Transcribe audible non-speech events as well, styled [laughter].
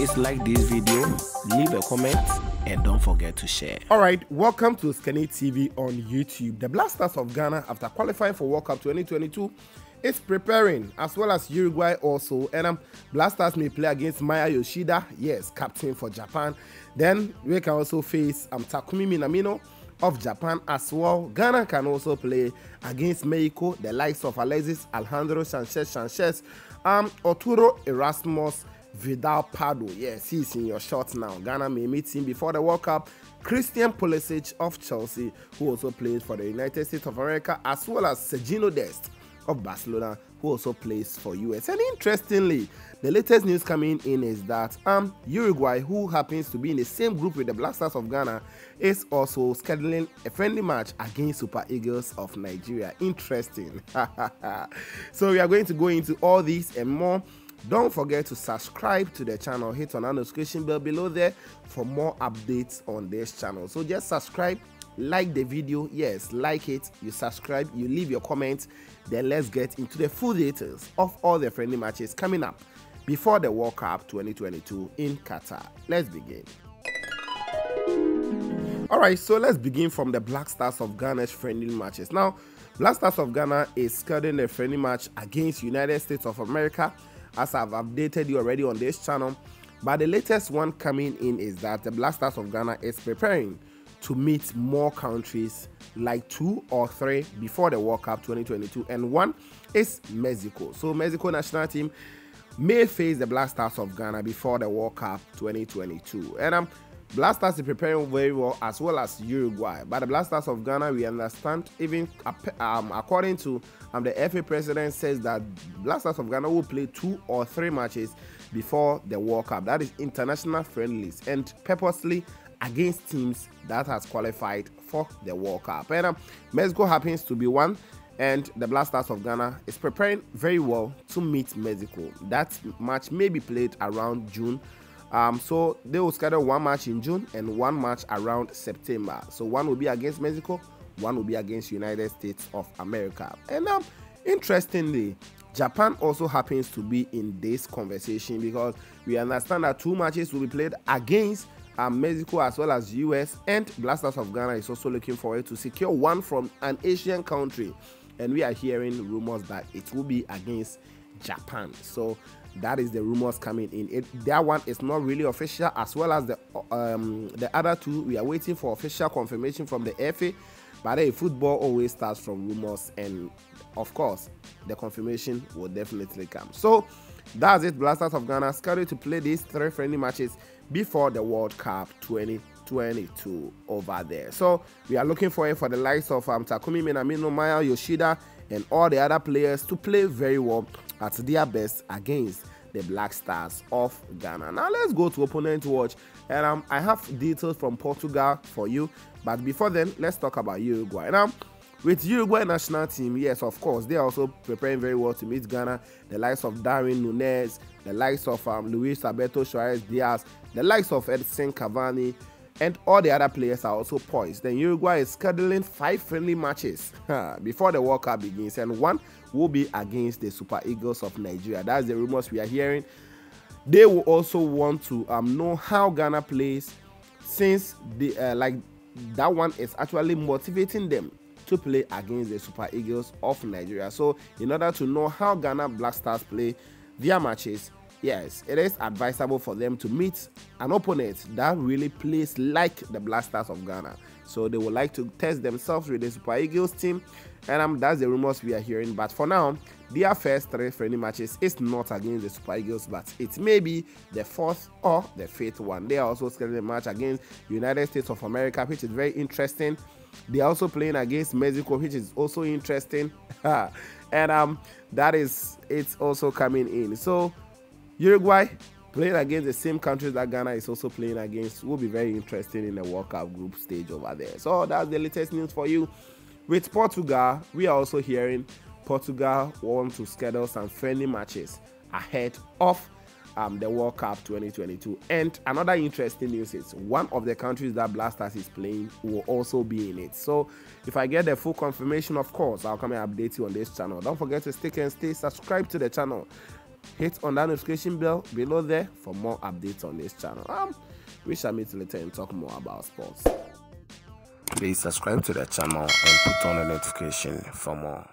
Please like this video, leave a comment, and don't forget to share. All right, welcome to Osikani TV on YouTube. The Black Stars of Ghana, after qualifying for World Cup 2022, is preparing as well as Uruguay also. And um, Black Stars may play against Maya Yoshida, yes, captain for Japan. Then we can also face um, Takumi Minamino of Japan as well. Ghana can also play against Mexico, the likes of Alexis Alejandro Sanchez Sanchez, um, Arturo Erasmo Vidal Pardo. Yes, he's in your shot now. Ghana may meet him before the World Cup. Christian Pulisic of Chelsea, who also plays for the United States of America, as well as Sergino Dest of Barcelona, who also plays for US. And interestingly, the latest news coming in is that um, Uruguay, who happens to be in the same group with the Black Stars of Ghana, is also scheduling a friendly match against Super Eagles of Nigeria. Interesting. [laughs] so we are going to go into all these and more. Don't forget to subscribe to the channel. Hit on the notification bell below there for more updates on this channel. So just subscribe like the video. Yes like it. You subscribe you leave your comment, then let's get into the full details of all the friendly matches coming up before the world cup 2022 in qatar. Let's begin. All right so let's begin from the black stars of ghana's friendly matches. Now black stars of ghana is scheduling a friendly match against united states of america as i've updated you already on this channel but the latest one coming in is that the black stars of ghana is preparing to meet more countries like two or three before the World Cup 2022 and one is Mexico. So Mexico national team may face the Black Stars of Ghana before the World Cup 2022. And um Black Stars is preparing very well as well as Uruguay. But the Black Stars of Ghana, we understand, even um, according to um, the FA president, says that Black Stars of Ghana will play two or three matches before the World Cup. That is international friendlies and purposely against teams that has qualified for the World Cup. And um, Mexico happens to be one, and the Black Stars of Ghana is preparing very well to meet Mexico. That match may be played around June. Um, so they will schedule one match in June and one match around September. So one will be against Mexico, one will be against United States of America. And um, interestingly, Japan also happens to be in this conversation because we understand that two matches will be played against um, Mexico as well as US and Black Stars of Ghana is also looking forward to secure one from an Asian country and we are hearing rumors that it will be against Japan so that is the rumors coming in. It that one is not really official as well as the um the other two we are waiting for official confirmation from the FA but hey, football always starts from rumors and of course the confirmation will definitely come. So that's it. Black Stars of ghana scheduled to play these three friendly matches before the World Cup 2022 over there. So we are looking for it for the likes of um, Takumi Minamino, Maya Yoshida, and all the other players to play very well at their best against the Black Stars of Ghana. Now let's go to opponent watch, and um, I have details from Portugal for you. But before then, let's talk about Uruguay. Now, with Uruguay national team, yes, of course, they are also preparing very well to meet Ghana. The likes of Darwin Nunez, the likes of um, Luis Alberto Suarez Diaz, the likes of Edson Cavani, and all the other players are also poised. Then Uruguay is scheduling five friendly matches [laughs] before the World Cup begins, and one will be against the Super Eagles of Nigeria. That's the rumors we are hearing. They will also want to um, know how Ghana plays, since the uh, like that one is actually motivating them to play against the Super Eagles of Nigeria. So, in order to know how Ghana Black Stars play their matches, yes, it is advisable for them to meet an opponent that really plays like the Black Stars of Ghana. So they would like to test themselves with the Super Eagles team, and um, that's the rumors we are hearing. But for now, their first three friendly matches is not against the Super Eagles, but it may be the fourth or the fifth one. They are also scheduling a match against United States of America, which is very interesting. They are also playing against Mexico, which is also interesting. [laughs] and um, that is it's also coming in. So Uruguay playing against the same countries that Ghana is also playing against will be very interesting in the World Cup group stage over there. So that's the latest news for you. With Portugal, we are also hearing Portugal want to schedule some friendly matches ahead of um, the World Cup 2022. And another interesting news is one of the countries that Black Stars is playing will also be in it. So if I get the full confirmation, of course, I'll come and update you on this channel. Don't forget to stick and stay subscribed to the channel. Hit on that notification bell below there for more updates on this channel. Um, we shall meet later and talk more about sports. Please subscribe to the channel and put on the notification for more.